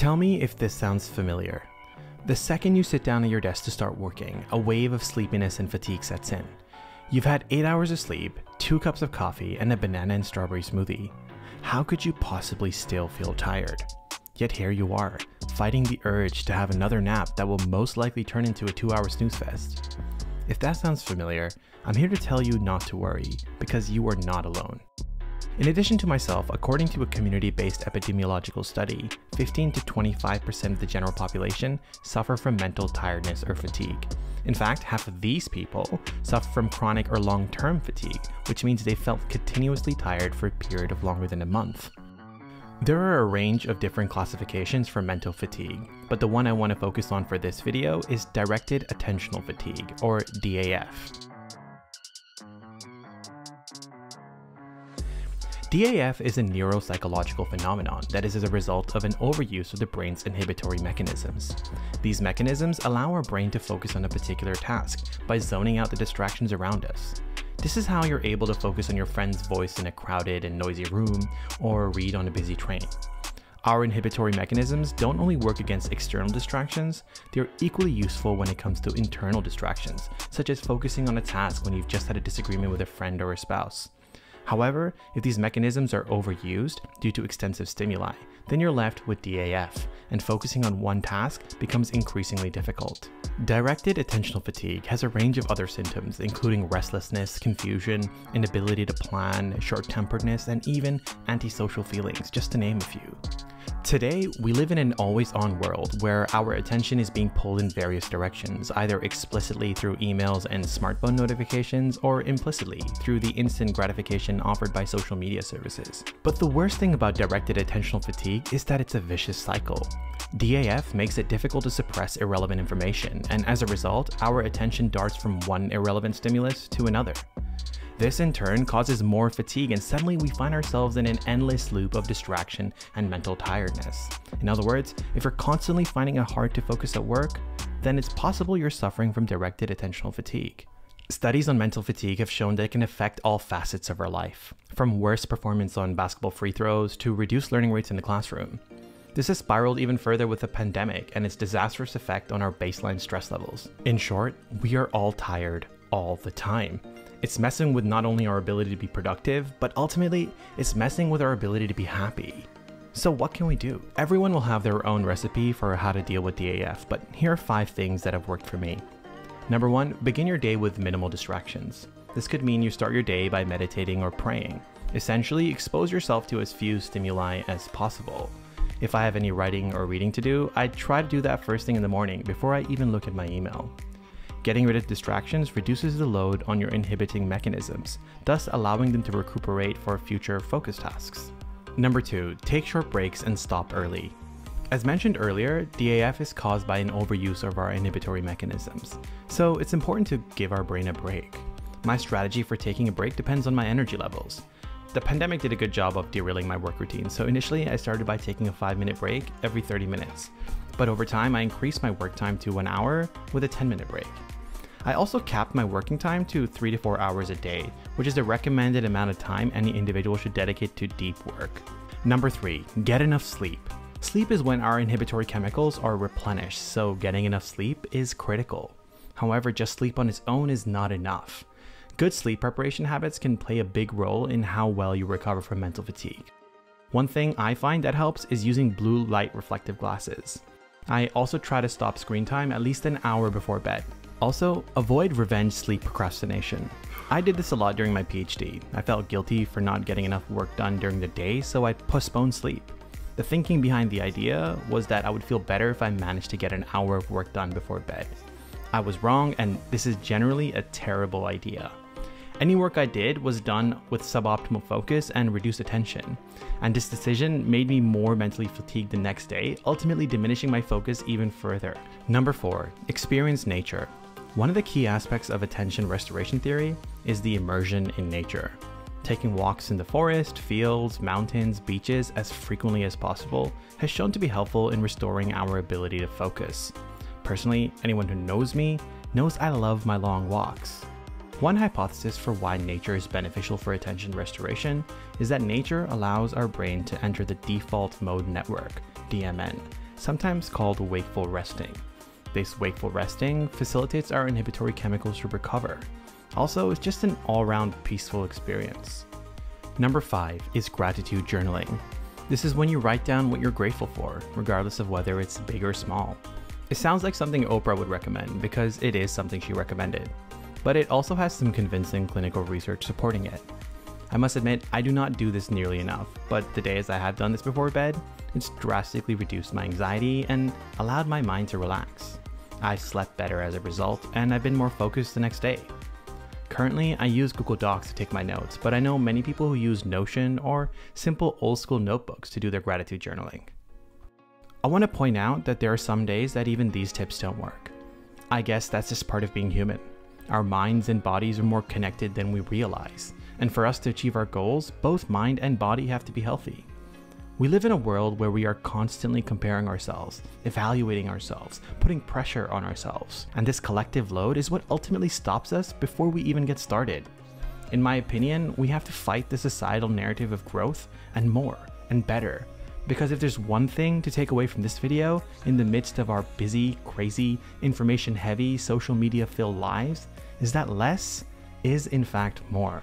Tell me if this sounds familiar. The second you sit down at your desk to start working, a wave of sleepiness and fatigue sets in. You've had 8 hours of sleep, 2 cups of coffee, and a banana and strawberry smoothie. How could you possibly still feel tired? Yet here you are, fighting the urge to have another nap that will most likely turn into a 2 hour snooze fest. If that sounds familiar, I'm here to tell you not to worry, because you are not alone. In addition to myself, according to a community-based epidemiological study, 15 to 25% of the general population suffer from mental tiredness or fatigue. In fact, half of these people suffer from chronic or long-term fatigue, which means they felt continuously tired for a period of longer than a month. There are a range of different classifications for mental fatigue, but the one I want to focus on for this video is Directed Attentional Fatigue, or DAF. DAF is a neuropsychological phenomenon that is as a result of an overuse of the brain's inhibitory mechanisms. These mechanisms allow our brain to focus on a particular task by zoning out the distractions around us. This is how you're able to focus on your friend's voice in a crowded and noisy room or read on a busy train. Our inhibitory mechanisms don't only work against external distractions, they're equally useful when it comes to internal distractions, such as focusing on a task when you've just had a disagreement with a friend or a spouse. However, if these mechanisms are overused due to extensive stimuli, then you're left with DAF, and focusing on one task becomes increasingly difficult. Directed attentional fatigue has a range of other symptoms, including restlessness, confusion, inability to plan, short-temperedness, and even antisocial feelings, just to name a few. Today, we live in an always on world where our attention is being pulled in various directions, either explicitly through emails and smartphone notifications or implicitly through the instant gratification offered by social media services. But the worst thing about directed attentional fatigue is that it's a vicious cycle. DAF makes it difficult to suppress irrelevant information, and as a result, our attention darts from one irrelevant stimulus to another. This in turn causes more fatigue and suddenly we find ourselves in an endless loop of distraction and mental tiredness. In other words, if you're constantly finding it hard to focus at work, then it's possible you're suffering from directed attentional fatigue. Studies on mental fatigue have shown that it can affect all facets of our life, from worse performance on basketball free throws to reduced learning rates in the classroom. This has spiraled even further with the pandemic and its disastrous effect on our baseline stress levels. In short, we are all tired all the time. It's messing with not only our ability to be productive, but ultimately, it's messing with our ability to be happy. So what can we do? Everyone will have their own recipe for how to deal with DAF, but here are 5 things that have worked for me. Number 1, begin your day with minimal distractions. This could mean you start your day by meditating or praying. Essentially, expose yourself to as few stimuli as possible. If I have any writing or reading to do, I try to do that first thing in the morning before I even look at my email. Getting rid of distractions reduces the load on your inhibiting mechanisms, thus allowing them to recuperate for future focus tasks. Number 2. Take short breaks and stop early. As mentioned earlier, DAF is caused by an overuse of our inhibitory mechanisms, so it's important to give our brain a break. My strategy for taking a break depends on my energy levels. The pandemic did a good job of derailing my work routine, so initially I started by taking a 5 minute break every 30 minutes. But over time, I increased my work time to 1 hour with a 10 minute break. I also capped my working time to 3 to 4 hours a day, which is the recommended amount of time any individual should dedicate to deep work. Number 3. Get enough sleep. Sleep is when our inhibitory chemicals are replenished, so getting enough sleep is critical. However, just sleep on its own is not enough. Good sleep preparation habits can play a big role in how well you recover from mental fatigue. One thing I find that helps is using blue light reflective glasses. I also try to stop screen time at least an hour before bed. Also, avoid revenge sleep procrastination. I did this a lot during my PhD. I felt guilty for not getting enough work done during the day, so I postponed sleep. The thinking behind the idea was that I would feel better if I managed to get an hour of work done before bed. I was wrong, and this is generally a terrible idea. Any work I did was done with suboptimal focus and reduced attention, and this decision made me more mentally fatigued the next day, ultimately diminishing my focus even further. Number 4. Experience nature. One of the key aspects of attention restoration theory is the immersion in nature. Taking walks in the forest, fields, mountains, beaches as frequently as possible has shown to be helpful in restoring our ability to focus. Personally, anyone who knows me knows I love my long walks. One hypothesis for why nature is beneficial for attention restoration is that nature allows our brain to enter the default mode network, DMN, sometimes called wakeful resting. This wakeful resting facilitates our inhibitory chemicals to recover. Also, it's just an all round peaceful experience. Number five is gratitude journaling. This is when you write down what you're grateful for, regardless of whether it's big or small. It sounds like something Oprah would recommend because it is something she recommended, but it also has some convincing clinical research supporting it. I must admit, I do not do this nearly enough, but the days I have done this before bed, it's drastically reduced my anxiety and allowed my mind to relax. I slept better as a result, and I've been more focused the next day. Currently, I use Google Docs to take my notes, but I know many people who use Notion or simple old school notebooks to do their gratitude journaling. I want to point out that there are some days that even these tips don't work. I guess that's just part of being human. Our minds and bodies are more connected than we realize, and for us to achieve our goals, both mind and body have to be healthy. We live in a world where we are constantly comparing ourselves, evaluating ourselves, putting pressure on ourselves, and this collective load is what ultimately stops us before we even get started. In my opinion, we have to fight the societal narrative of growth and more and better. Because if there's one thing to take away from this video, in the midst of our busy, crazy, information heavy, social media filled lives, is that less is in fact more.